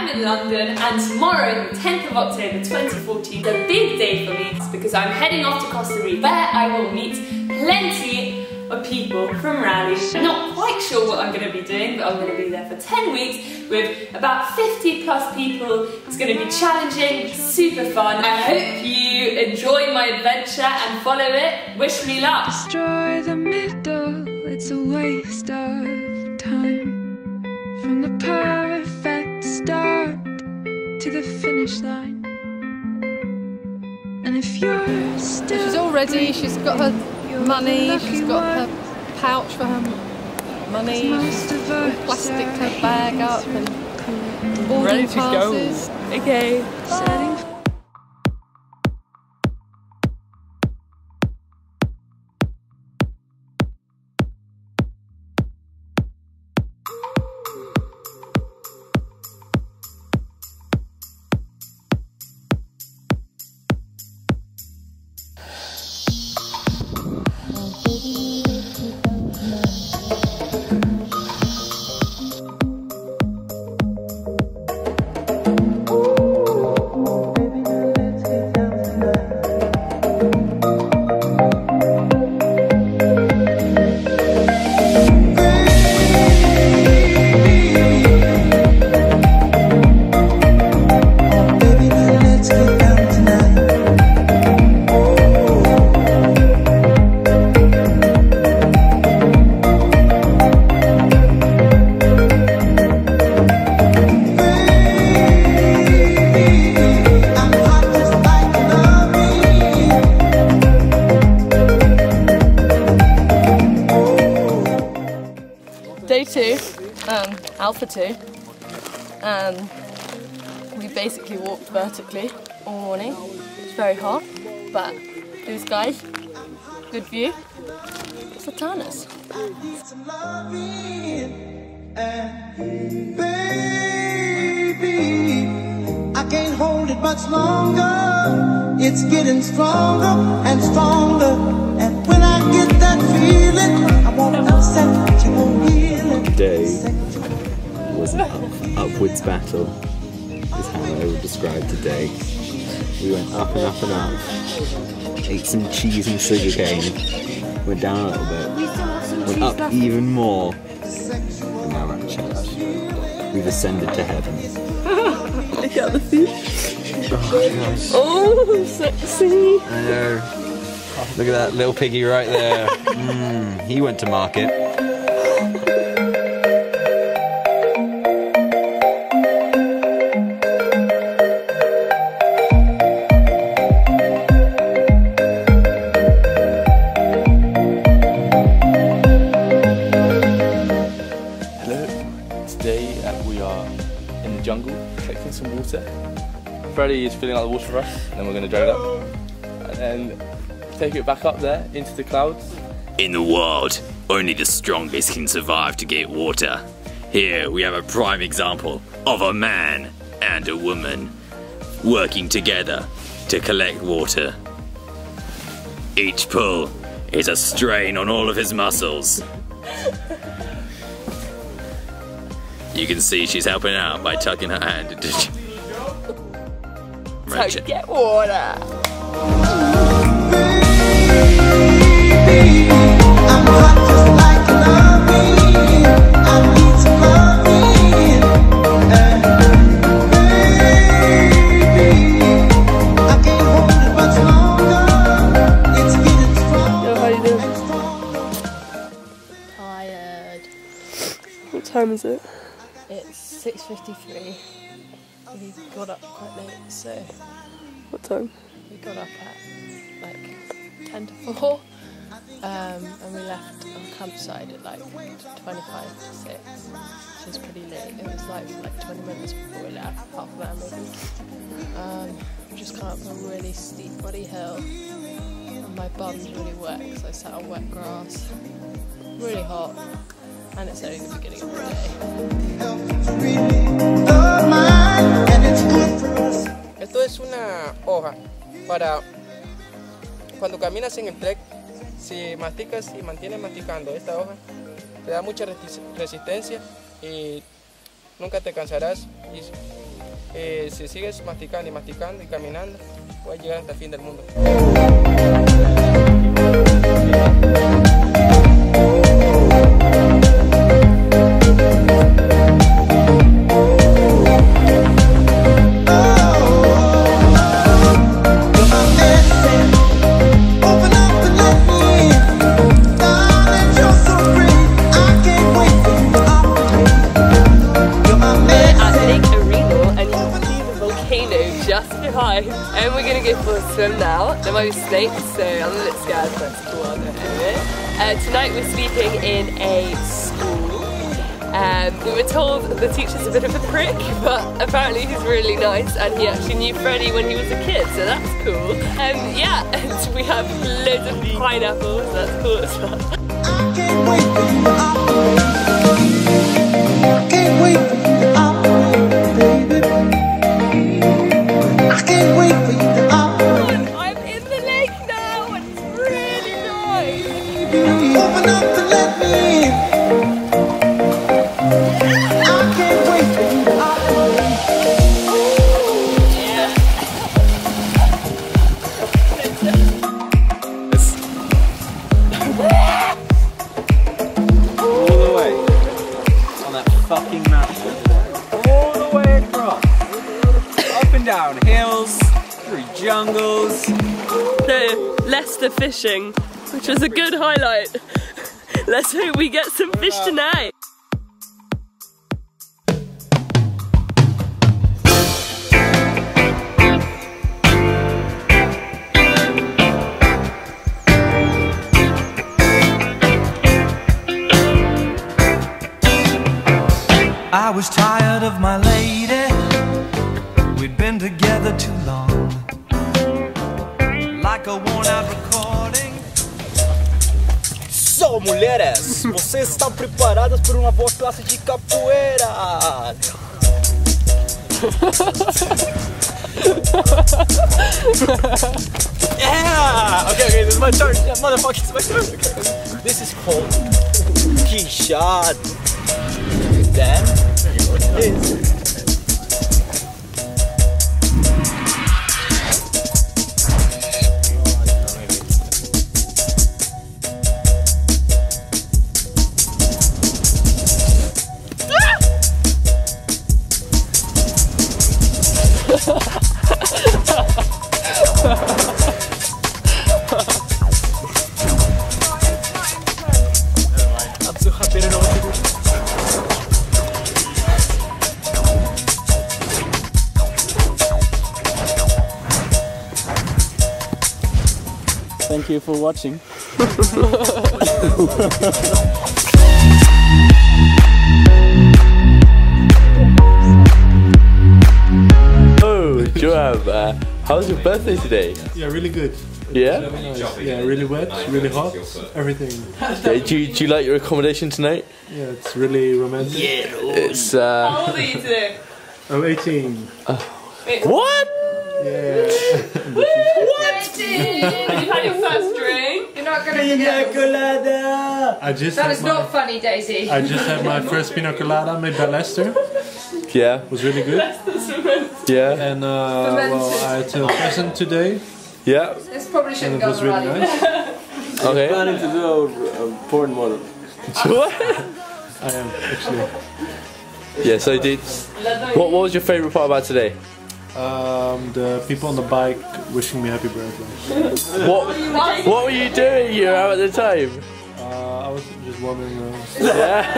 I'm in London and tomorrow, the 10th of October 2014, is a big day for me because I'm heading off to Costa Rica where I will meet plenty of people from Raleigh. I'm not quite sure what I'm going to be doing, but I'm going to be there for 10 weeks with about 50 plus people. It's going to be challenging, super fun. I hope you enjoy my adventure and follow it. Wish me luck. Destroy the middle, it's a waste of to the finish line. And if you're still She's all ready, she's got her money, she's got her pouch for her money, Most she's of us plastic are her bag up and cool. boarding Ready to go. passes. Okay. Setting um, Alpha two, and we basically walked vertically all morning. It's very hot, but blue skies, good view. Satanas. some loving and baby I can't hold it much longer it's getting stronger and stronger and when I get that feeling I won't upset you won't heal it day was an up, upwards battle, is how I would describe today. We went up and up and up, ate some cheese and sugar cane, went down a little bit, went up even more, and now we're at church. We've ascended to heaven. Look at the fish. Oh, sexy. I know. Look at that little piggy right there. Mm, he went to market. Freddie is filling out the water for us, and we're going to drag it up, and then take it back up there into the clouds. In the world, only the strongest can survive to get water. Here we have a prime example of a man and a woman working together to collect water. Each pull is a strain on all of his muscles. You can see she's helping out by tucking her hand into. Right, So get water. I'm hot just like loving I need some loving and baby I can't hold it much longer it's getting stronger how you doing? Tired. What time is it? It's 6.53. We got up quite late, so What time? we got up at like 10 to 4. Um, and we left our campsite at like 25 to 6, which is pretty late. It was like like 20 minutes before we left, half an hour maybe. Um, we just come up a really steep muddy hill, and my bum's really wet because I sat on wet grass. Really hot, and it's only the beginning of the day. Es una hoja para cuando caminas en el trek, si masticas y mantienes masticando esta hoja, te da mucha resi- resistencia y nunca te cansarás y Y si sigues masticando y masticando y caminando, puedes llegar hasta el fin del mundo. A bit of a prick, but apparently he's really nice and he actually knew Freddie when he was a kid, so that's cool. Um, yeah, and we have loads of pineapples, that's cool as well. Lester fishing, which was a good highlight. Let's hope we get some fish tonight. I was tired of my lady. Mulheres, vocês estão preparadas para uma boa classe de capoeira? yeah! Okay, okay, this is my turn. Yeah, motherfucker, it's my turn. Okay. This is called Kishad. Then, this. So happy to know what to do. Thank you for watching. oh, Joab, uh, how was your birthday today? Yeah, really good. Yeah? Nice. Yeah, really wet, really hot, everything. Yeah, do, you, do you like your accommodation tonight? Yeah, it's really romantic. It's, uh, How old are you today? I'm 18. what? Yeah. What? You've had your first drink. You're not gonna forget. I just That had my, not funny, Daisy. I just had my first pina colada made by Lester. Yeah, It was really good. yeah, And uh, well, I had a present today, yeah. This probably shouldn't go was really radio. nice. Okay. Planning to do a, a porn model. What? I am actually. Yeah, so did. What, what was your favourite part about today? Um, the people on the bike wishing me happy birthday. What, what were you doing here at the time? Uh, I was just wondering. Uh, Yeah?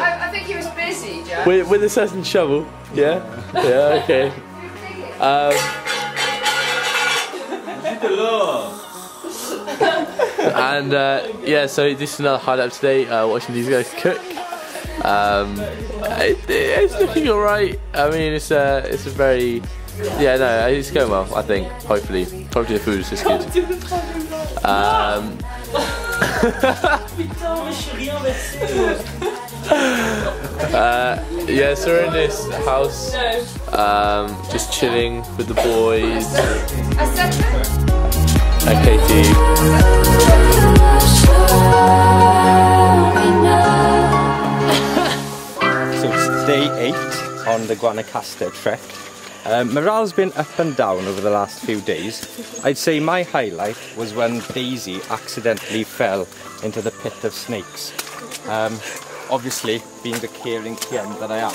I, I think he was busy, Jack. with, with a certain shovel? Yeah? Yeah, okay. Um, and uh, yeah, so this is another highlight today, uh, watching these guys cook. Um, it, it's looking alright. I mean, it's a, it's a very, yeah, no, it's going well, I think, hopefully. Hopefully the food is just good. Um, uh, yeah, so we're in this house, um, just chilling with the boys and Katie. So it's day eight on the Guanacaste trek. Um, morale's been up and down over the last few days. I'd say my highlight was when Daisy accidentally fell into the pit of snakes. Um, obviously, being the caring PM that I am,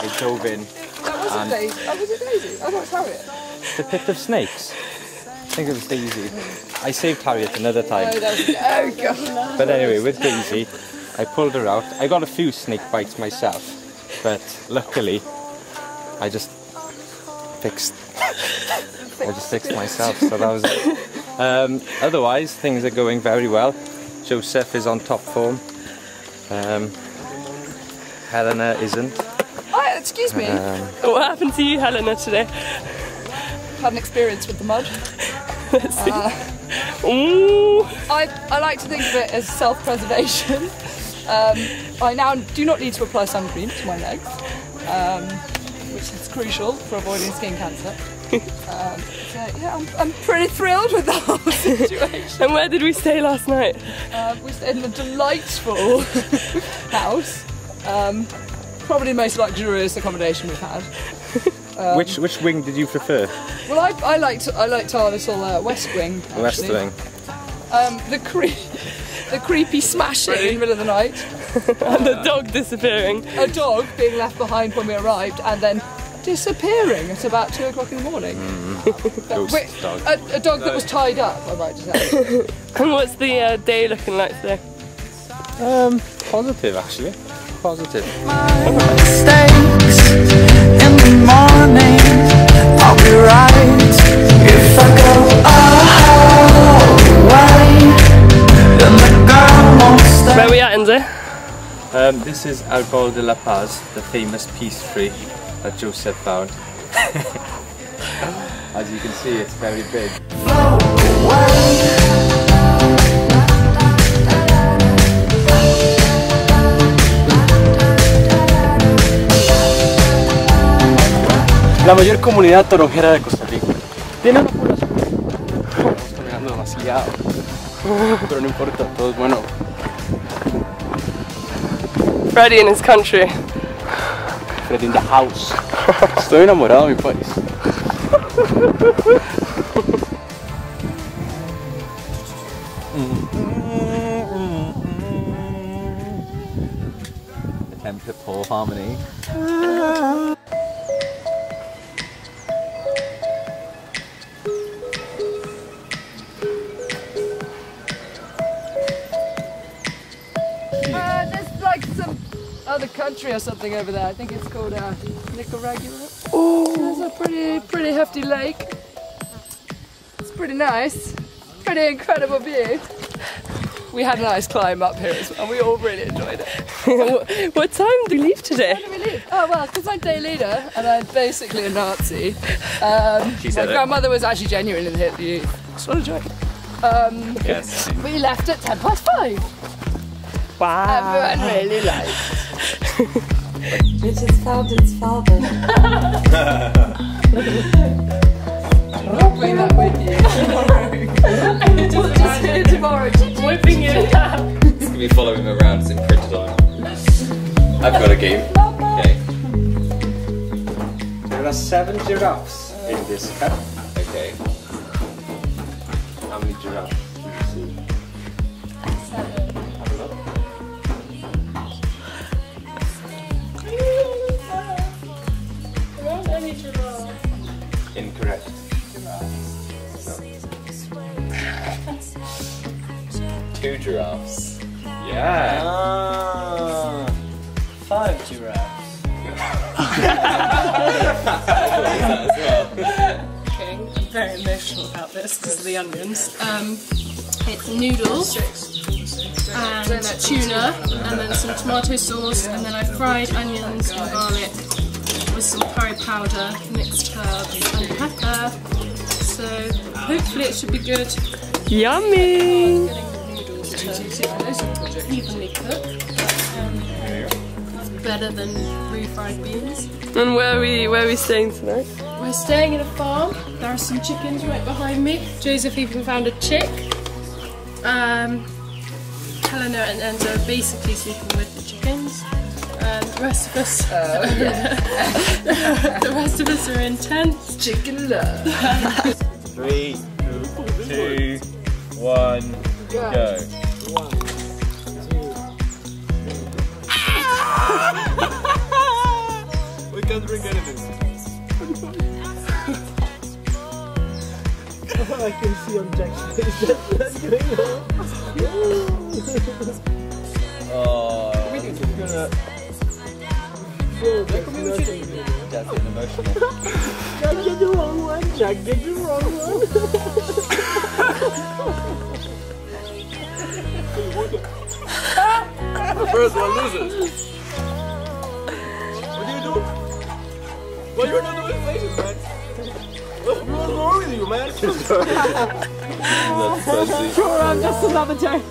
I dove in That wasn't and Daisy. Oh, was it Daisy? I thought it was Harriet. the pit of snakes. I think it was Daisy. I saved Harriet another time. Oh, that was, oh God. But anyway, with Daisy, I pulled her out. I got a few snake bites myself, but luckily, I just fixed. I just fixed myself, so that was it. Um, otherwise, things are going very well. Joseph is on top form. Um, Helena isn't. Oh, excuse me. Um, What happened to you, Helena, today? Had an experience with the mud. Uh, Ooh. I, I like to think of it as self-preservation. Um, I now do not need to apply sun cream to my legs, um, which is crucial for avoiding skin cancer. Um, so yeah, I'm, I'm pretty thrilled with the whole situation. And where did we stay last night? Um, we stayed in a delightful house. Um, probably the most luxurious accommodation we've had. Um, which which wing did you prefer? Well, I, I liked I liked our little uh, west wing. The west wing. Um, the cre- the creepy smashing in the middle of the night. and the dog disappearing. A dog being left behind when we arrived, and then disappearing at about two o'clock in the morning. Ghost Wait, dog. A, a dog that was tied up, I might say. and what's the uh, day looking like today? Um, positive actually. Positive. Mistakes in the morning. I'll be right if I go all the way. And the girl won't stay. Where we at, Enzo? Um, this is Arbol de la Paz, the famous peace tree that Joseph found. As you can see, it's very big. La mayor comunidad toronjera de Costa Rica. Tiene una población. Estamos demasiado. Pero no importa, todo es bueno. Freddie in his country. Fred in the house. Estoy enamorado de mi país. Attempt to pull harmony. Country or something over there. I think it's called uh, Nicaragua. Oh, there's a pretty, pretty hefty lake. It's pretty nice. Pretty incredible view. We had a nice climb up here as well. We all really enjoyed it. what, what time do we leave today? When do we leave? Oh well, because I'm day leader and I'm basically a Nazi. Um, She said my it. grandmother was actually genuine in the hit youth. It's not a joke. Um, Yes. we left at ten past five. Wow. Everyone really liked. It has found its father. I'll bring that with you. Just, just here tomorrow. Whipping it out. It's gonna be following me around, it's imprinted on. I've got a game. Okay. There are seven giraffes in this cup. Okay. How many giraffes do you see? Have Incorrect. Two giraffes. Yeah. Ah, five giraffes. cooking. I'm very emotional about this because of the onions. Um, it's noodles and tuna, and then some tomato sauce, and then I fried onions and garlic with some curry powder, mixed herbs, and pepper. So hopefully it should be good. Yummy! Evenly cook. Um, it's better than refried beans. And where are we where are we staying tonight? We're staying in a farm. There are some chickens right behind me. Joseph even found a chick. Um, Helena and Enzo are basically sleeping with the chickens. And the rest of us. Oh, the rest of us are intense. Chicken love. Three, two, one, go. we can't drink anything. I can see on Jack's face that that's going on. Oh, That's getting emotional. Jack did the wrong one. Jack did the wrong one. The first one loses. What do you do? Well, you're not doing faces, man. What's wrong with you, man? That's spicy. Sure, I'm just another Jack.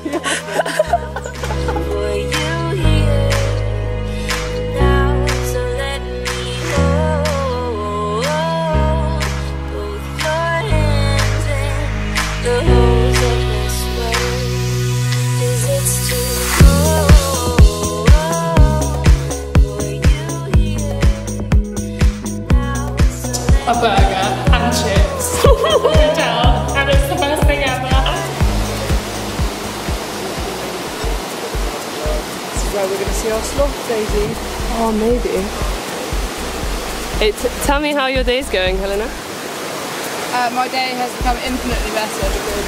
Is where we're going to see our sloth, Daisy. Oh, maybe. It, tell me how your day's going, Helena. Uh, my day has become infinitely better because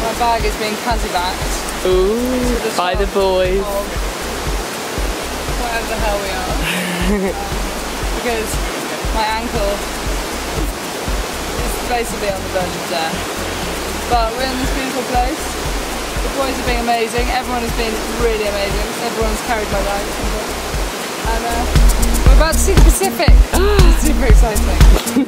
my bag is being candy-backed. Ooh, by the boys. Whatever the hell we are. because my ankle is basically on the verge of death. But we're in this beautiful place. The boys have been amazing. Everyone has been really amazing. Everyone's carried my bag. And uh, we're about to see the Pacific. Super exciting.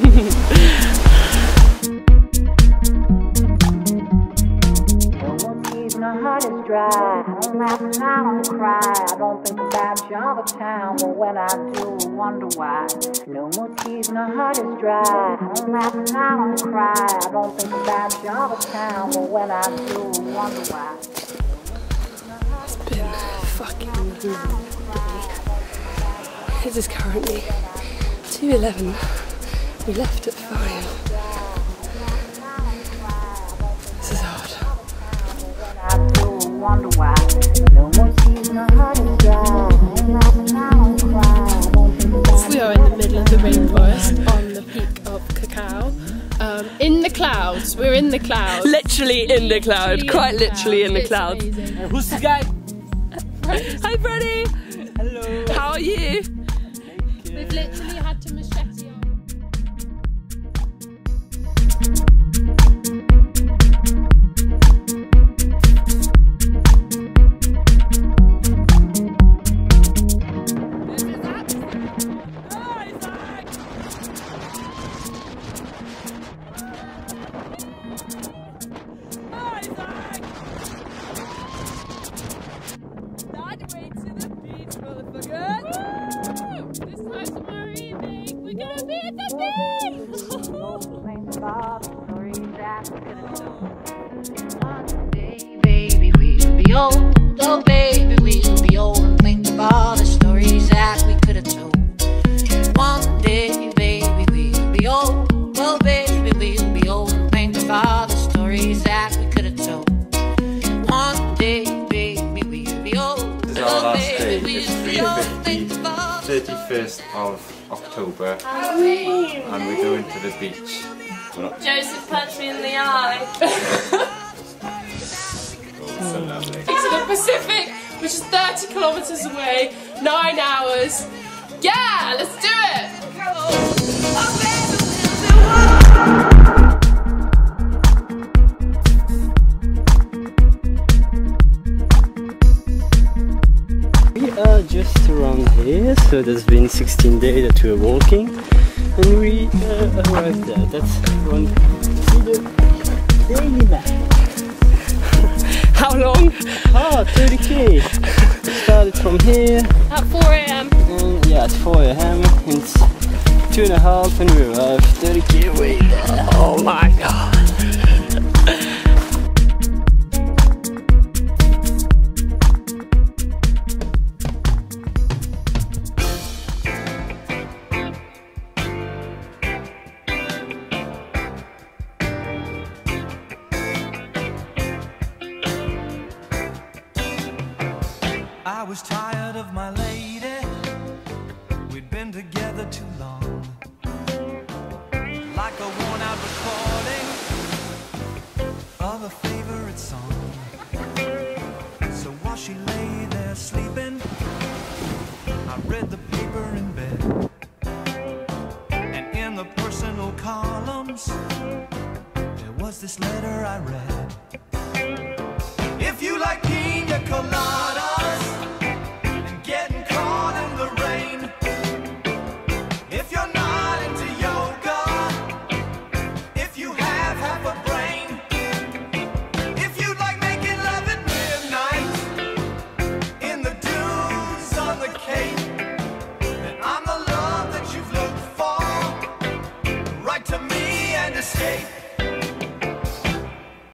Dry. I don't laugh and I don't cry. I don't think about all the time. But when I do, I wonder why. No more tears, my heart is dry. I don't laugh and I don't cry. I don't think about all the time. But when I do, I wonder why. It's been fucking lovely. It is currently 2.11. We left at 5. Wonder why. No more tears, my heart is dry. I don't laugh and I don't cry. I don't think about We are in the middle of the rainforest on the peak of Cacao. Um, in the clouds. We're in the clouds. Literally in the cloud. Quite literally in the It's cloud. amazing. Who's the guy? Hi, Freddie. Hello. How are you? We've literally the beach. Joseph punched me in the eye. so lovely. to the Pacific, which is 30 kilometers away, nine hours. Yeah, let's do it! We are just around here, so there's been 16 days that we're walking, and we uh, arrived there. That's one. Daily map. How long? Ah, 30k. Started from here, At 4 a.m. yeah, at 4 a.m. It's two and a half and we arrived 30k read the paper in bed. And in the personal columns, there was this letter I read.